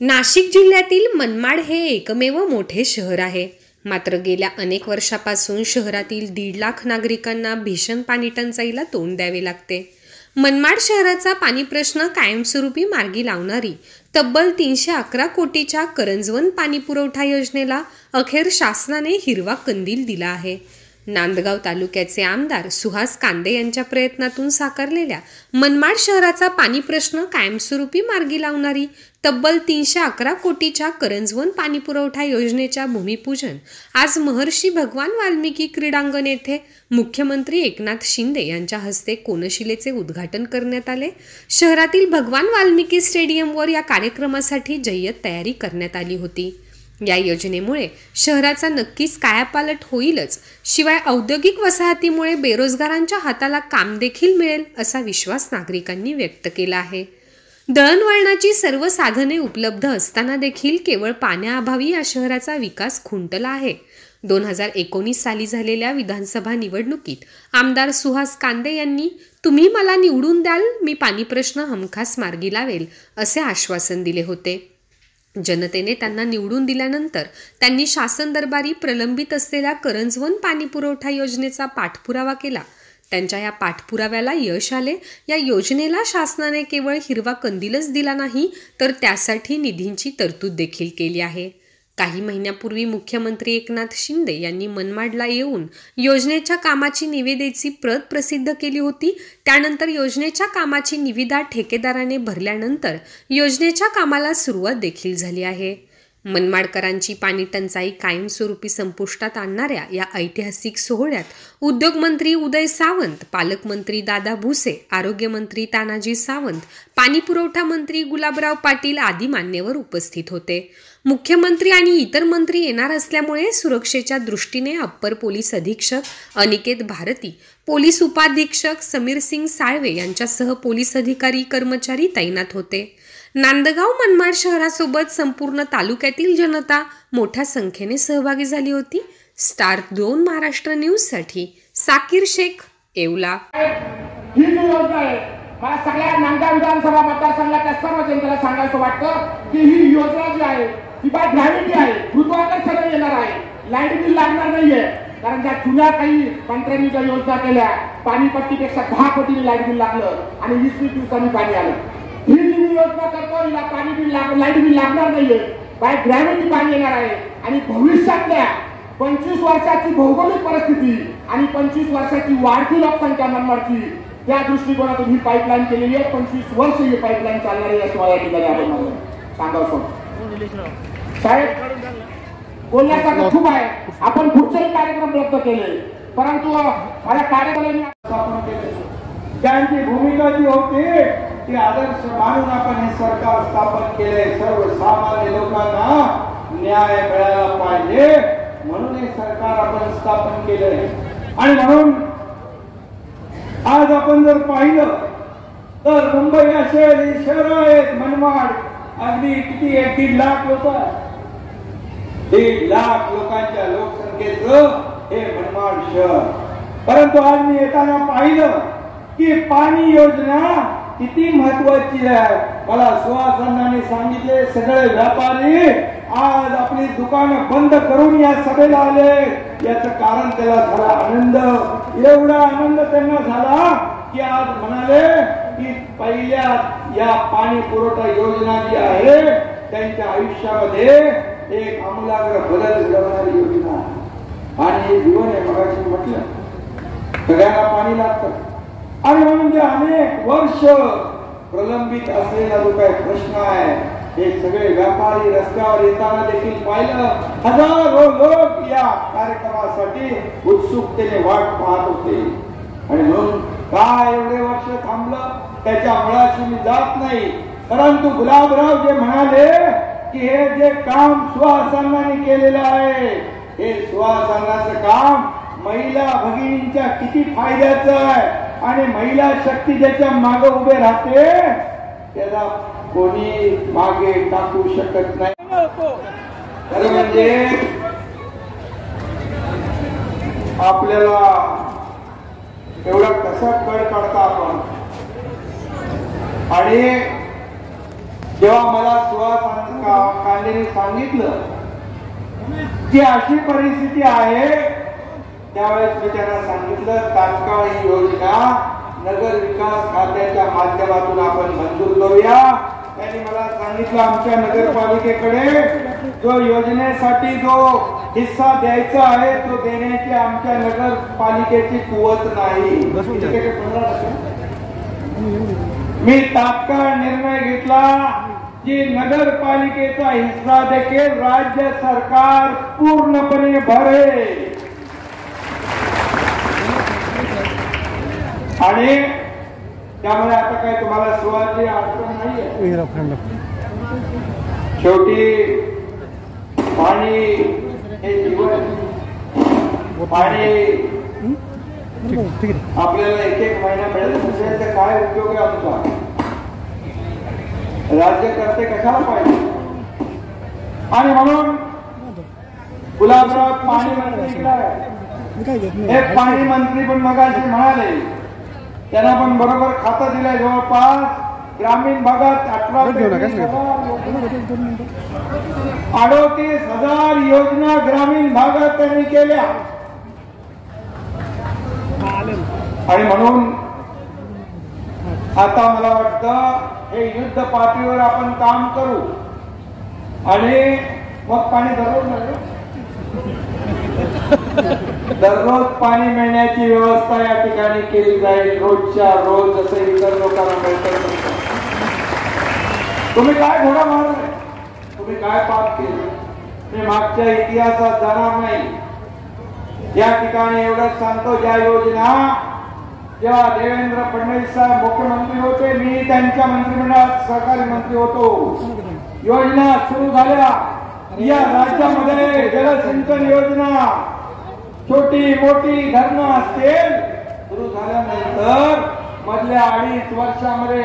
नाशिक जिल्ह्यातील मनमाड हे एकमेव मोठे शहर आहे. मात्र गेल्या अनेक वर्षापासून शहरातील दीड लाख नागरिकांना भीषण पाणी टंचाईला तोंड द्यावे लागते. मनमाड शहराचा पाणी प्रश्न कायमस्वरूपी मार्गी लावणारी तब्बल तीनशे अकरा कोटीच्या करंजवन पाणी पुरवठा योजनेला अखेर शासनाने हिरवा कंदील दिला आहे. नांदगाव तालुक्याचे आमदार सुहास कांदे यांच्या प्रयत्नातून साकारलेल्या मनमाड शहराचा पाणी प्रश्न कायमस्वरूपी मार्गी लावणारी तब्बल तीनशे अकरा कोटीच्या करंजवन पाणी पुरवठा योजनेच्या भूमिपूजन आज महर्षी भगवान वाल्मिकी क्रीडांगण येथे मुख्यमंत्री एकनाथ शिंदे यांच्या हस्ते कोनशिलेचे उद्घाटन करण्यात आले. शहरातील भगवान वाल्मिकी स्टेडियमवर या कार्यक्रमासाठी जय्यत तयारी करण्यात आली होती. या योजनेमुळे शहराचा नक्कीच कायापालट होईलच. शिवाय औद्योगिक वसाहतीमुळे बेरोजगारांच्या हाताला काम देखील मिळेल असा विश्वास नागरिकांनी व्यक्त केला आहे. दळणवळणाची सर्व साधने उपलब्ध असताना देखील केवळ पाण्याअभावी या शहराचा विकास खुंटला आहे. दोन हजार एकोणीस साली झालेल्या विधानसभा निवडणुकीत आमदार सुहास कांदे यांनी तुम्ही मला निवडून द्याल मी पाणी प्रश्न हमखास मार्गी लावेल असे आश्वासन दिले होते. जनतेने त्यांना निवडून दिल्यानंतर त्यांनी शासन दरबारी प्रलंबित असलेल्या करंजवन पाणी पुरवठा योजनेचा पाठपुरावा केला. त्यांच्या या पाठपुराव्याला यश आले. या योजनेला शासनाने केवळ हिरवा कंदीलच दिला नाही तर त्यासाठी निधींची तरतूद देखील केली आहे. काही महिन्यापूर्वी मुख्यमंत्री एकनाथ शिंदे यांनी मनमाडला येऊन योजनेच्या कामाची निविदेची प्रत प्रसिद्ध केली होती. त्यानंतर योजनेच्या कामाची निविदा ठेकेदाराने भरल्यानंतर योजनेच्या कामाला सुरुवात देखील झाली आहे. मनमाडकरांची पाणी टंचाई कायमस्वरूपी संपुष्टात आणणाऱ्या या ऐतिहासिक सोहळ्यात उद्योगमंत्री उदय सावंत पालकमंत्री दादा भुसे आरोग्यमंत्री तानाजी सावंत पाणी पुरवठा मंत्री गुलाबराव पाटील आदी मान्यवर उपस्थित होते. मुख्यमंत्री आणि इतर मंत्री येणार असल्यामुळे सुरक्षेच्या दृष्टीने अप्पर पोलीस अधीक्षक अनिकेत भारती पोलीस उपाधीक्षक समीर सिंग साळवे यांच्यासह पोलीस अधिकारी कर्मचारी तैनात होते. नांदगाव मनमाड शहरासोबत संपूर्ण तालुक्यातील जनता मोठ्या संख्येने सहभागी झाली होती. स्टार दोन महाराष्ट्र न्यूजसाठी साकीर शेख येवला. ही जी आहे मला सगळ्या नांदगाव विधानसभा मतदारसंघाच्या सर्व जनतेला सांगायचं वाटतं की ही योजना जी आहे ती बाय ग्रॅव्हिटी आहे गुरुत्वाकर्षण येणार आहे. लाइट बिल लागणार नाहीये. कारण ज्या जुन्या काही मंत्र्यांनी ज्या योजना केल्या पाणीपट्टीपेक्षा दहा पटीने लाइट बिल लागलं आणि वीस वीस दिवसांनी पाणी आलं. ही जी योजना करतो हिला पाणी बिल लाग लाइट बिल लागणार नाहीये. बाय ग्रॅव्हिटी पाणी येणार आहे. आणि भविष्यातल्या पंचवीस वर्षाची भौगोलिक परिस्थिती आणि पंचवीस वर्षाची वाढती लोकसंख्या नंबरची त्या दृष्टिकोनातून ही पाईपलाईन केलेली आहे. पंचवीस वर्ष ही पाईपलाईन चालणार आहे याशिवाय या ठिकाणी आपण मला सांगावं साहेब बोलण्यासारखं खूप आहे. आपण पुढचेही कार्यक्रम रद्द केले. परंतु मला कार्यक्रम त्यांची भूमिका जी होती ते आदर्श मानून आपण हे सरकार स्थापन केले सर्वसामान्य लोकांना न्याय मिळायला पाहिजे. म्हणून हे सरकार आपण स्थापन केले आणि म्हणून आज आपण जर पाहिलं तर मुंबई असे शहर आहेत मनमाड. अगदी किती एक दीड लाख लोक दीड लाख लोकांच्या लोकसंख्येचं हे मनमाड शहर. परंतु आज मी येताना पाहिलं की पाणी योजना किती महत्वाची आहे. मला सुहासांनी सांगितले सगळे व्यापारी आज आपली दुकानं बंद करून या सभेला आले. याच कारण त्याला झाला आनंद. एवढा आनंद त्यांना झाला की आज म्हणाले की पहिल्या या पाणी पुरवठा योजना जी आहे त्यांच्या आयुष्यामध्ये एक आमूलाग्र बदल घडवणारी योजना आणि हे जीवन आहे मगाशी म्हटलं. सगळ्यांना पाणी लागतं. आणि म्हणून जे अनेक वर्ष प्रलंबित असलेला जो काही प्रश्न आहे हे सगळे व्यापारी रस्त्यावर येताना देखील पाहिलं. हजारो लोक या कार्यक्रमासाठी उत्सुकतेने वाट पाहत होते. आणि म्हणून काय एवढे वर्ष थांबलं? त्याच्या मुळाशी मी जात नाही. परंतु गुलाबराव जे म्हणाले की हे जे काम सुहासांनी केलेलं आहे हे सुहासांनाचं काम महिला भगिनींच्या किती फायद्याचं आहे? आणि महिला शक्ती ज्याच्या मागे उभे राहते त्याला कोणी मागे टाकू शकत नाही. खरं म्हणजे आपल्याला एवढा कसा कळ काढता आपण? आणि जेव्हा मला सुहास कांदेने सांगितलं की अशी परिस्थिती आहे त्यावेळेस मी त्यांना सांगितलं तात्काळ ही योजना नगर विकास खात्याच्या माध्यमातून आपण मंजूर करूया. त्यांनी मला सांगितलं आमच्या नगरपालिकेकडे जो योजनेसाठी जो हिस्सा द्यायचा आहे तो देण्याची आमच्या नगरपालिकेची कुवत नाही. मी तात्काळ निर्णय घेतला की नगरपालिकेचा हिस्सा देखील राज्य सरकार पूर्णपणे भरेल. आणि त्यामुळे आता काय तुम्हाला सुवाची अडचण नाहीये. शेवटी पाणी हे जीवन पाणी आपल्याला एक एक महिना मिळत नसेल तर काय उपयोग आहे आमचा? राज्यकर्ते कशाला पाहिजे? आणि म्हणून गुलाबराव पाणी मंत्री काय हे पाणी मंत्री पण मगाशी म्हणाले त्यांना पण बरोबर खातं दिलंय जवळपास. ग्रामीण भागात अठरा अडोतीस हजार योजना ग्रामीण भागात त्यांनी केल्या. आणि म्हणून आता मला वाटतं हे युद्ध पातळीवर आपण काम करू. आणि मग पाणी मिळेल दररोज पाणी मिळण्याची व्यवस्था या ठिकाणी केली जाईल. रोजच्या रोज जसं इतर लोकांना मिळतं तुम्ही काय घोडा मारलाय? तुम्ही काय पाप केलं? मी मागच्या इतिहासात जाणार नाही. या ठिकाणी एवढंच सांगतो ज्या योजना जेव्हा देवेंद्र फडणवीस साहेब मुख्यमंत्री होते मी त्यांच्या मंत्रिमंडळात सहकारी मंत्री होतो. योजना सुरू झाल्या. या राज्यामध्ये जलसिंचन योजना छोटी मोठी धरणं असतील सुरू झाल्यानंतर मधल्या अडीच वर्षामध्ये